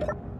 you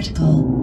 critical.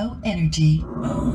Energy. Energy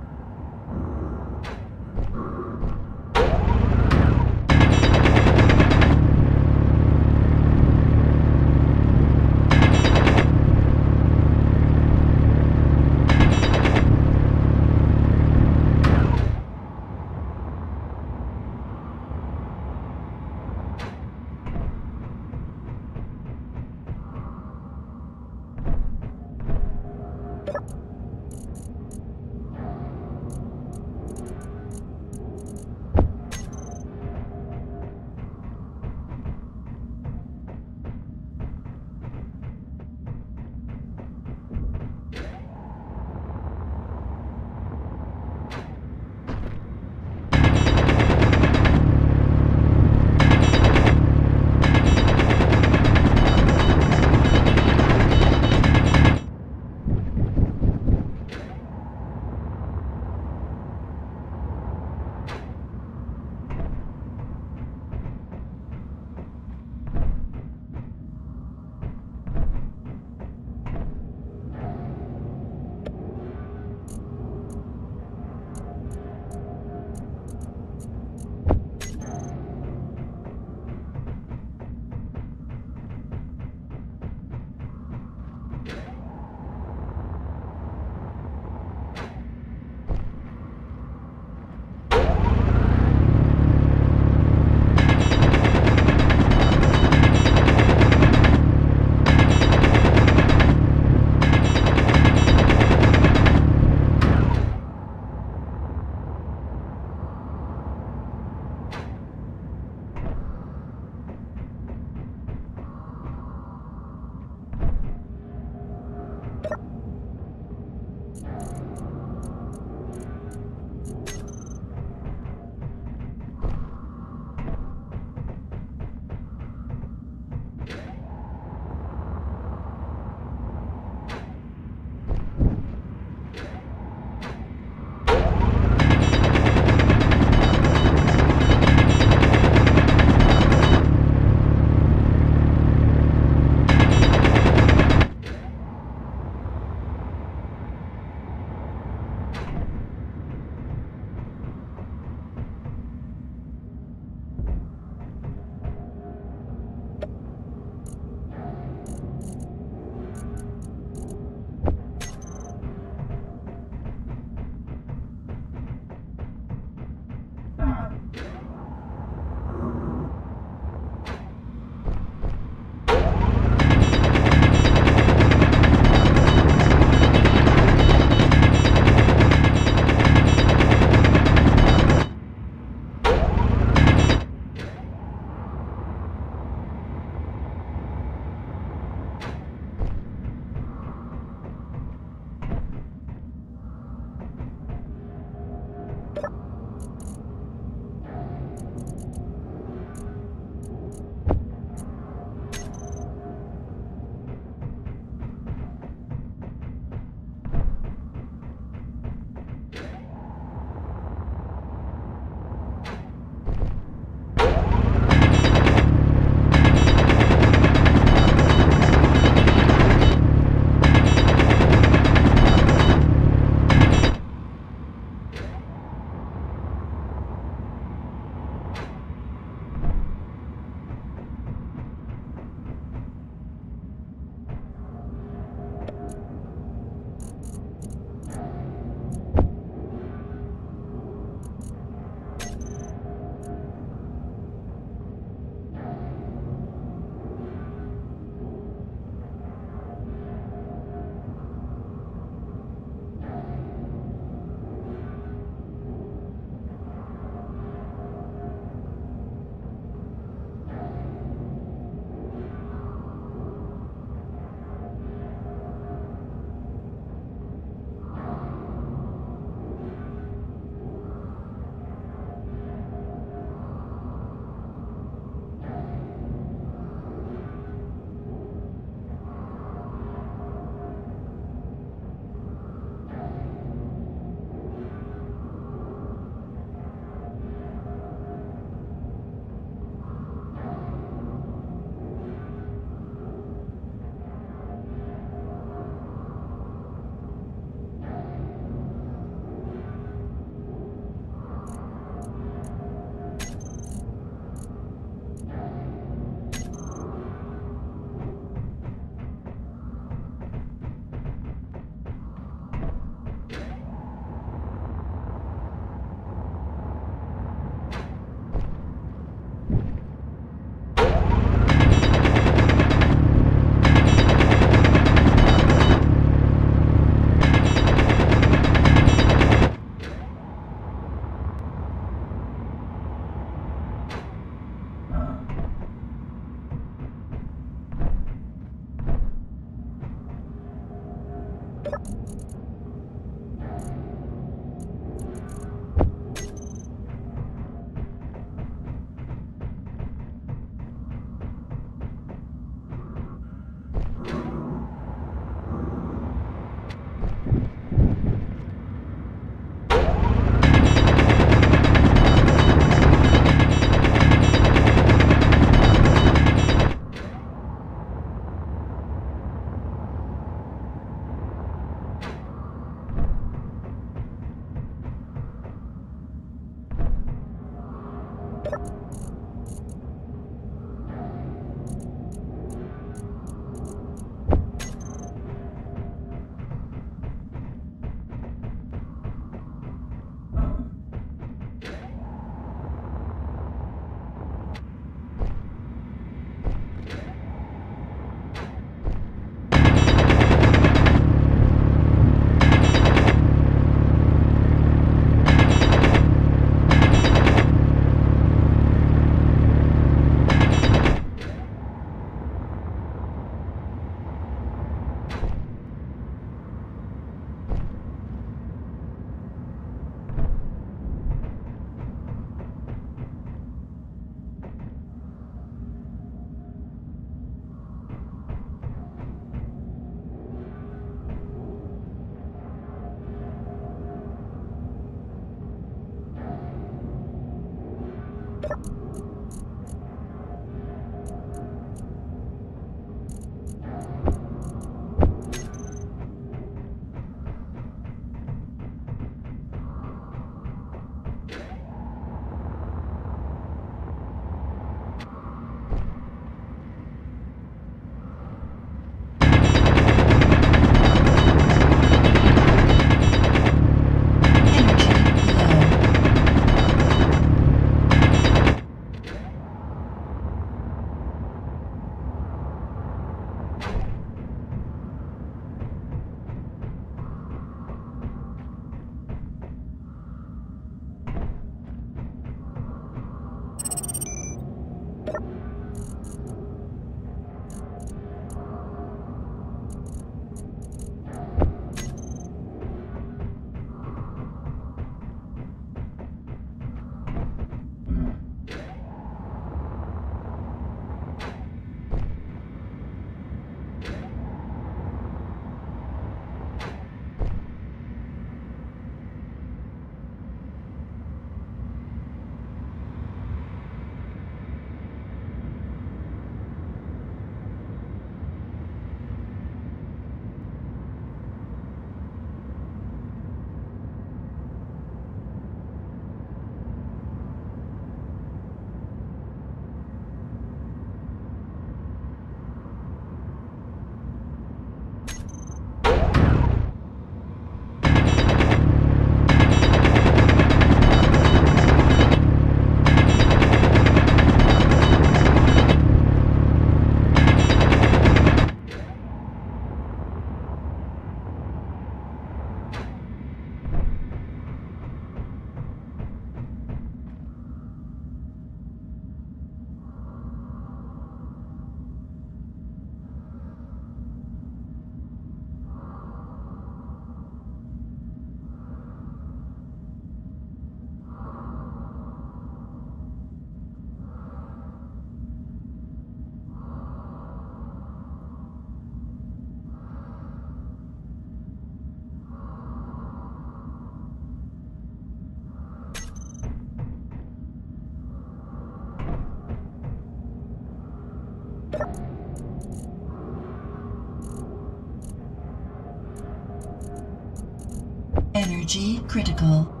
Critical.